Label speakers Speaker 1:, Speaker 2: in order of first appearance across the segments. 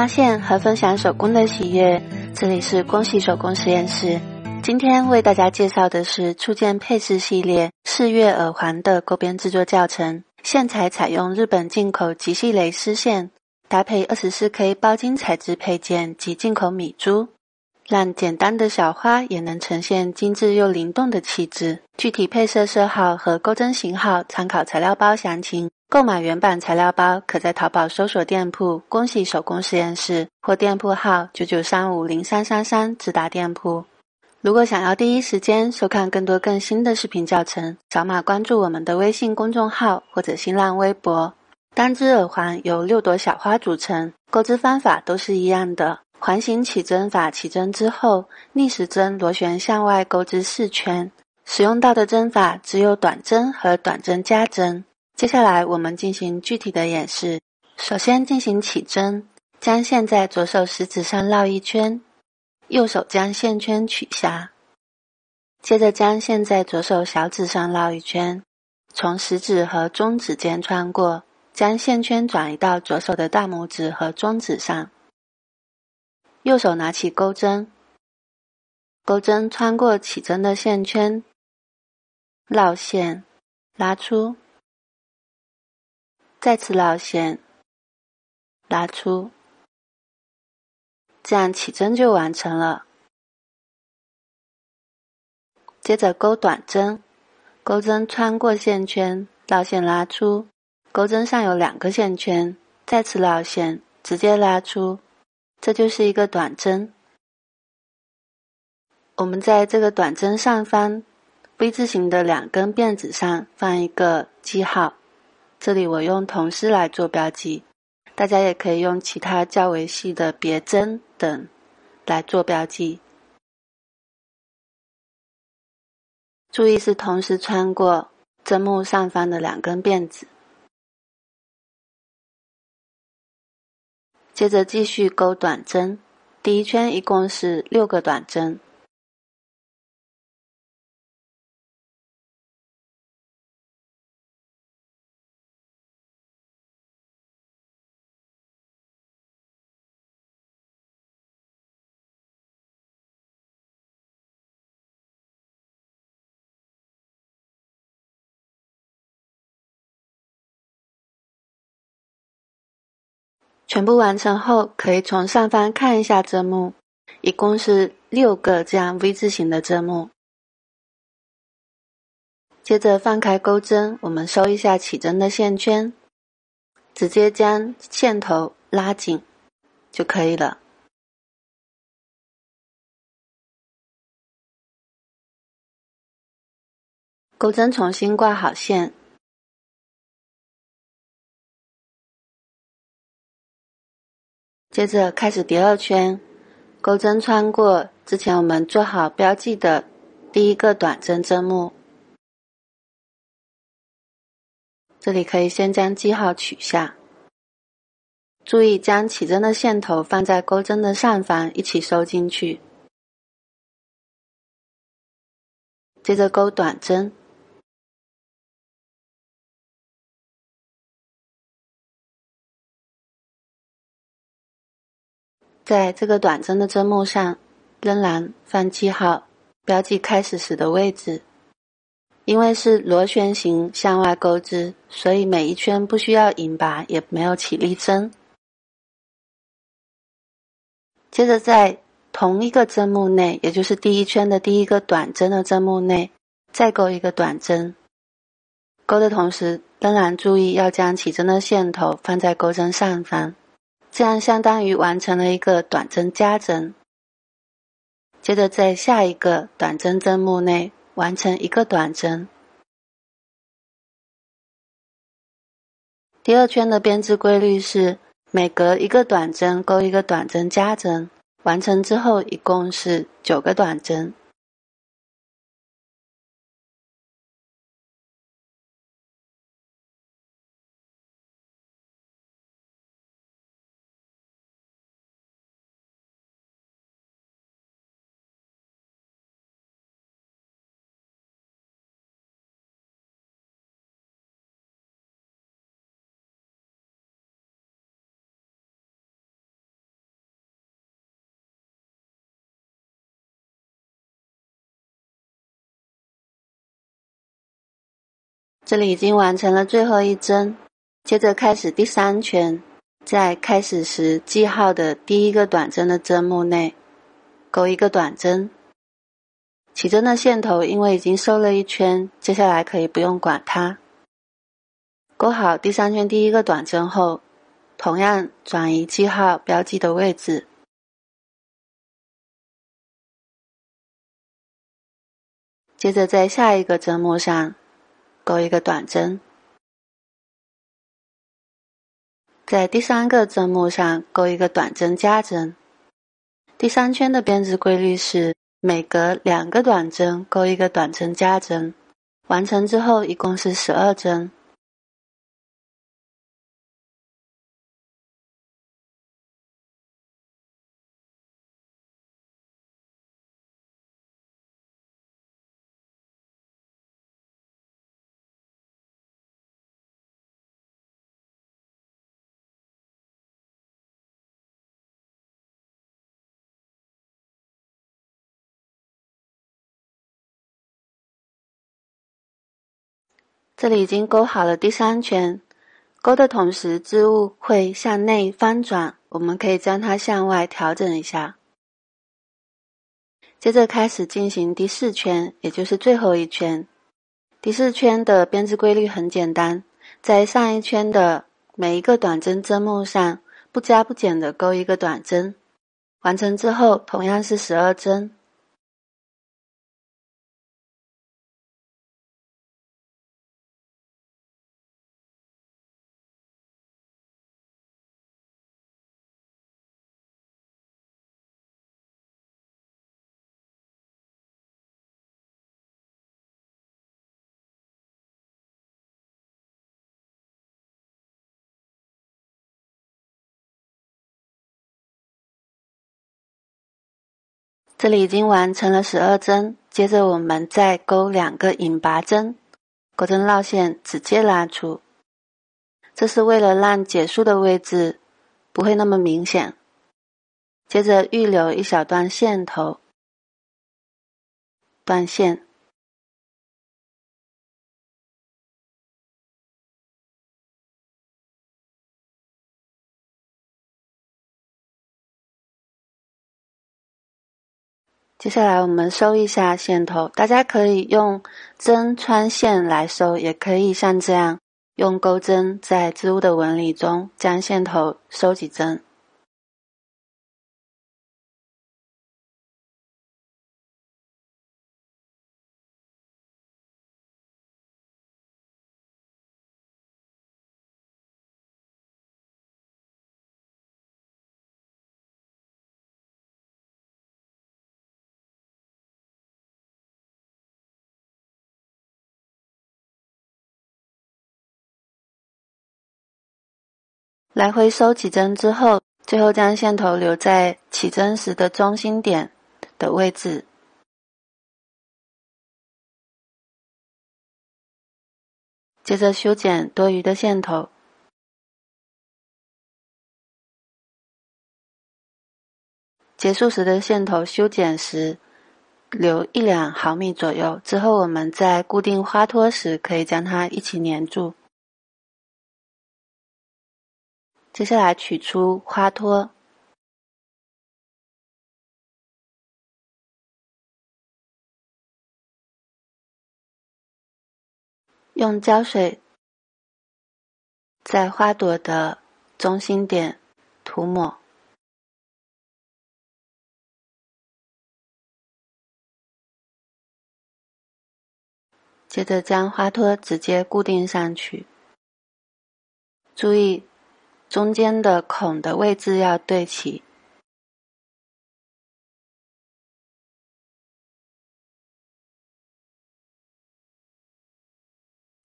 Speaker 1: 发现和分享手工的喜悦，这里是恭喜手工实验室。今天为大家介绍的是初见配饰系列四月耳环的钩边制作教程。线材采用日本进口极细蕾丝线，搭配二十四 K 包金材质配件及进口米珠，让简单的小花也能呈现精致又灵动的气质。具体配色色号和钩针型号参考材料包详情。购买原版材料包，可在淘宝搜索店铺“恭喜手工实验室”或店铺号九九三五零三三三直达店铺。如果想要第一时间收看更多更新的视频教程，扫码关注我们的微信公众号或者新浪微博。单只耳环由六朵小花组成，钩织方法都是一样的。环形起针法起针之后，逆时针螺旋向外钩织四圈。使用到的针法只有短针和短针加针。接下来我们进行具体的演示。首先进行起针，将线在左手食指上绕一圈，右手将线圈取下。接着将线在左手小指上绕一圈，从食指和中指间穿过，将线圈转移到左手的大拇指和中指上。右手拿起钩针，钩针穿过起针的线圈，绕线，拉出。再次绕线，拉出，这样起针就完成了。接着钩短针，钩针穿过线圈，绕线拉出，钩针上有两个线圈，再次绕线，直接拉出，这就是一个短针。我们在这个短针上方 V 字形的两根辫子上放一个记号。这里我用铜丝来做标记，大家也可以用其他较为细的别针等来做标记。注意是同时穿过针目上方的两根辫子。接着继续钩短针，第一圈一共是六个短针。全部完成后，可以从上方看一下针目，一共是六个这样 V 字形的针目。接着放开钩针，我们收一下起针的线圈，直接将线头拉紧就可以了。钩针重新挂好线。接着开始第二圈，钩针穿过之前我们做好标记的第一个短针针目，这里可以先将记号取下，注意将起针的线头放在钩针的上方一起收进去，接着钩短针。在这个短针的针目上，仍然放记号，标记开始时的位置。因为是螺旋形向外钩织，所以每一圈不需要引拔，也没有起立针。接着在同一个针目内，也就是第一圈的第一个短针的针目内，再钩一个短针。钩的同时，仍然注意要将起针的线头放在钩针上方。这样相当于完成了一个短针加针，接着在下一个短针针目内完成一个短针。第二圈的编织规律是每隔一个短针钩一个短针加针，完成之后一共是九个短针。这里已经完成了最后一针，接着开始第三圈，在开始时记号的第一个短针的针目内勾一个短针。起针的线头因为已经收了一圈，接下来可以不用管它。勾好第三圈第一个短针后，同样转移记号标记的位置。接着在下一个针目上勾一个短针，在第三个针目上勾一个短针加针。第三圈的编织规律是每隔两个短针勾一个短针加针，完成之后一共是十二针。这里已经勾好了第三圈，勾的同时织物会向内翻转，我们可以将它向外调整一下。接着开始进行第四圈，也就是最后一圈。第四圈的编织规律很简单，在上一圈的每一个短针针目上不加不减的勾一个短针，完成之后同样是十二针。这里已经完成了十二针，接着我们再钩两个引拔针，钩针绕线直接拉出，这是为了让结束的位置不会那么明显。接着预留一小段线头，断线。接下来我们收一下线头，大家可以用针穿线来收，也可以像这样用钩针在织物的纹理中将线头收几针。来回收几针之后，最后将线头留在起针时的中心点的位置。接着修剪多余的线头，结束时的线头修剪时留一两毫米左右。之后我们在固定花托时，可以将它一起粘住。接下来取出花托，用胶水在花朵的中心点涂抹，接着将花托直接固定上去，注意。中间的孔的位置要对齐，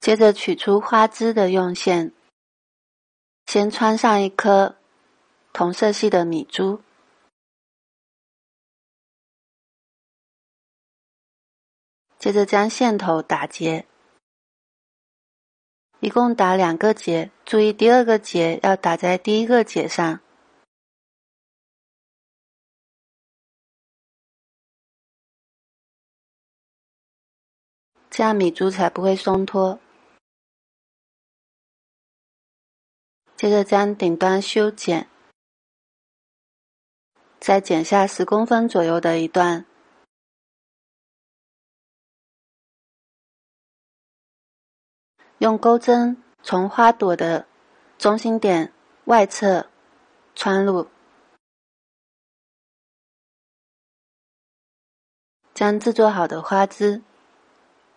Speaker 1: 接着取出花枝的用线，先穿上一颗同色系的米珠，接着将线头打结。一共打两个结注意第二个结要打在第一个结上。这样米珠才不会松脱。接着将顶端修剪再剪下十公分左右的一段。用钩针从花朵的中心点外侧穿入，将制作好的花枝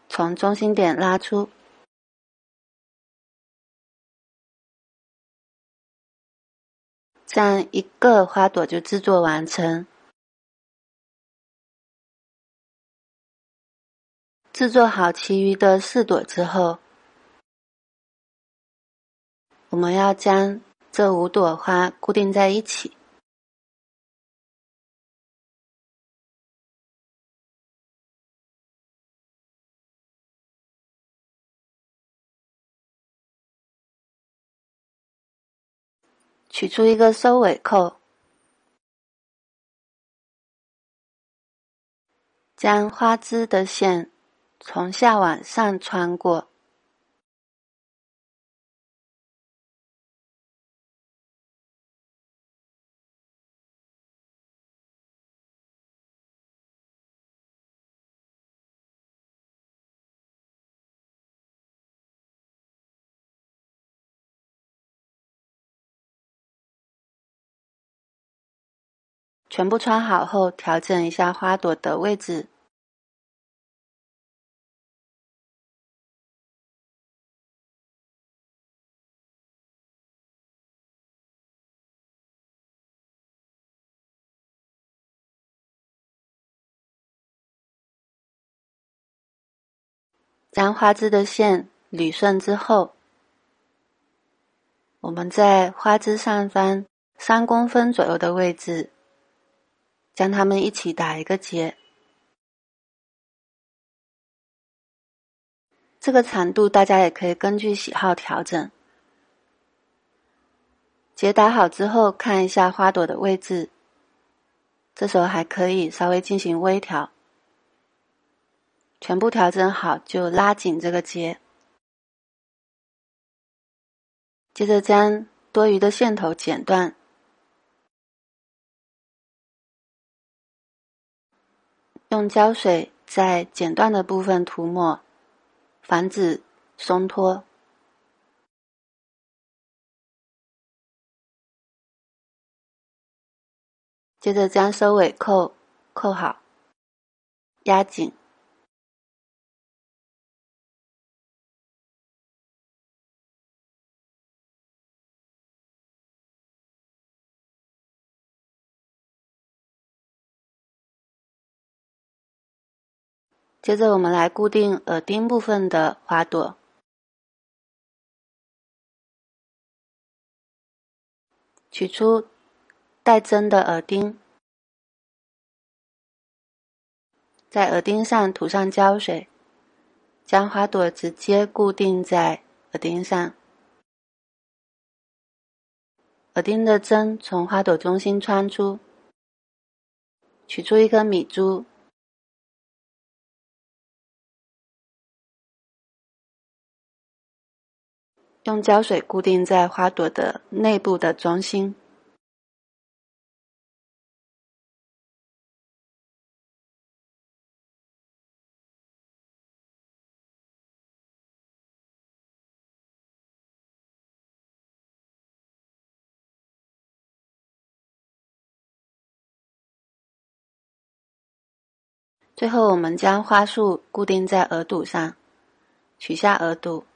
Speaker 1: 从中心点拉出。这样一个花朵就制作完成。制作好其余的四朵之后，我们要将这五朵花固定在一起。取出一个收尾扣，将花枝的线从下往上穿过，全部穿好后，调整一下花朵的位置。将花枝的线捋顺之后，我们在花枝上方三公分左右的位置。将它们一起打一个结，这个长度大家也可以根据喜好调整。结打好之后，看一下花朵的位置，这时候还可以稍微进行微调。全部调整好，就拉紧这个结，接着将多余的线头剪断。用胶水在剪断的部分涂抹，防止松脱。接着将收尾扣扣好，压紧。接着，我们来固定耳钉部分的花朵。取出带针的耳钉，在耳钉上涂上胶水，将花朵直接固定在耳钉上。耳钉的针从花朵中心穿出，取出一颗米珠。用胶水固定在花朵的内部的中心。最后，我们将花束固定在额堵上，取下额堵。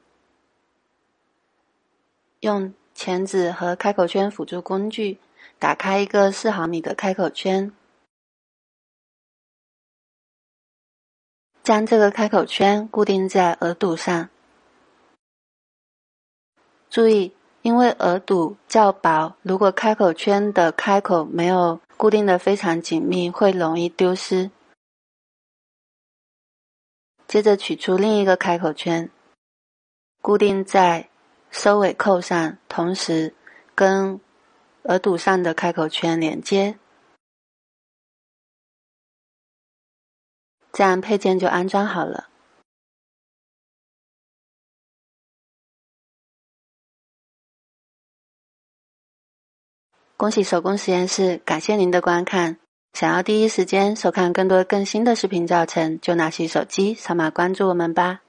Speaker 1: 用钳子和开口圈辅助工具，打开一个四毫米的开口圈，将这个开口圈固定在额堵上。注意，因为额堵较薄，如果开口圈的开口没有固定的非常紧密，会容易丢失。接着取出另一个开口圈，固定在。收尾扣上，同时跟耳堵上的开口圈连接，这样配件就安装好了。恭喜手工实验室，感谢您的观看。想要第一时间收看更多更新的视频教程，就拿起手机扫码关注我们吧。